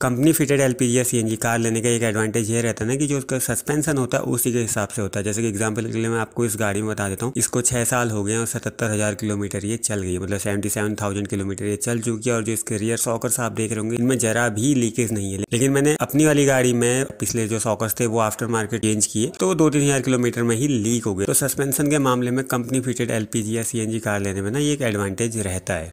Company fitted L P G या CNG car लेने का एक एडवांटेज ये रहता है ना कि जो उसका सस्पेंशन होता है, उसी के हिसाब से होता है। जैसे कि एग्जांपल के लिए मैं आपको इस गाड़ी में बता देता हूँ, इसको छह साल हो गए और सतहत्तर हज़ार किलोमीटर ये चल गई मतलब सेवेंटी सेवन थाउज़ेंड किलोमीटर ये चल चुकी है और जो इसके रियर सॉकर्स आप देख रहे होंगे, इनमें जरा भी लीकेज नहीं है। लेकिन मैंने अपनी वाली गाड़ी में पिछले जो सॉकर्स थे, वो आफ्टर मार्केट चेंज किए तो दो तीन हज़ार किलोमीटर में ही लीक हो गए। तो सस्पेंशन के मामले में company fitted L P G या सीएनजी कार लेने में ना ये एक एडवांटेज रहता है।